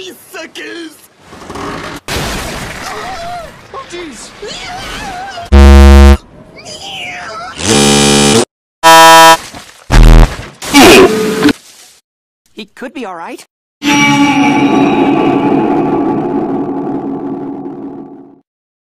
your suckers! Oh, jeez. He could be alright.